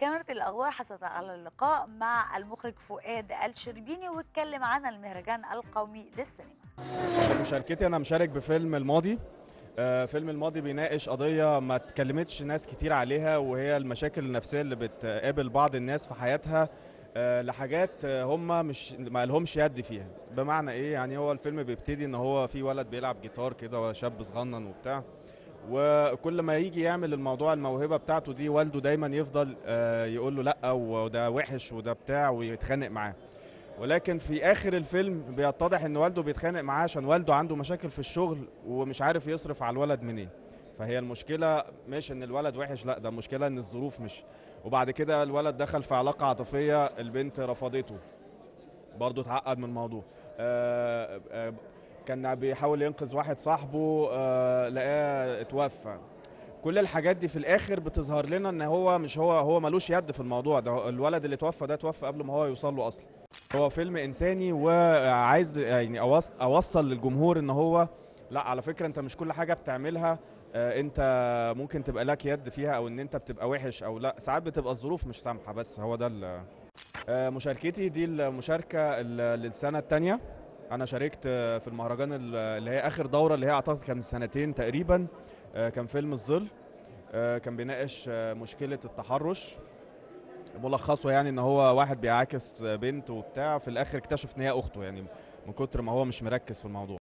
كاميرا الأخبار حصلت على اللقاء مع المخرج فؤاد الشربيني واتكلم عن المهرجان القومي للسينما. مشاركتي أنا مشارك بفيلم الماضي. آه، فيلم الماضي بيناقش قضية ما اتكلمتش ناس كتير عليها وهي المشاكل النفسية اللي بتقابل بعض الناس في حياتها آه، لحاجات هم مش ما لهمش يد فيها. بمعنى إيه؟ يعني هو الفيلم بيبتدي إن هو في ولد بيلعب جيتار كده وشاب صغنن وبتاع. وكل ما يجي يعمل الموضوع الموهبة بتاعته دي والده دايما يفضل آه، يقول له لأ وده وحش وده بتاع ويتخانق معاه. ولكن في آخر الفيلم بيتضح إن والده بيتخانق معاه عشان والده عنده مشاكل في الشغل ومش عارف يصرف على الولد منين. فهي المشكلة مش إن الولد وحش لأ ده المشكلة إن الظروف مش. وبعد كده الولد دخل في علاقة عاطفية البنت رفضته. برضه اتعقد من الموضوع. آه، آه، كان بيحاول ينقذ واحد صاحبه آه، لقاه اتوفى. كل الحاجات دي في الآخر بتظهر لنا إن هو مش هو هو ملوش يد في الموضوع ده. الولد اللي توفى ده توفى قبل ما هو يوصل له أصلا. هو فيلم إنساني وعايز يعني أوصل للجمهور إن هو لأ على فكرة أنت مش كل حاجة بتعملها آه، أنت ممكن تبقى لك يد فيها أو إن أنت بتبقى وحش أو لأ. ساعات بتبقى الظروف مش سامحة بس هو ده آه، مشاركتي دي المشاركة ال- للسنة الثانية أنا شاركت في المهرجان ال- اللي هي آخر دورة اللي هي أعتقد كان سنتين تقريبا. آه، كان فيلم الظل. آه، كان بيناقش آه، مشكلة التحرش. ملخصه يعني إن هو واحد بيعاكس بنت وبتاع. في الآخر اكتشف إن هي أخته يعني من كتر ما هو مش مركز في الموضوع.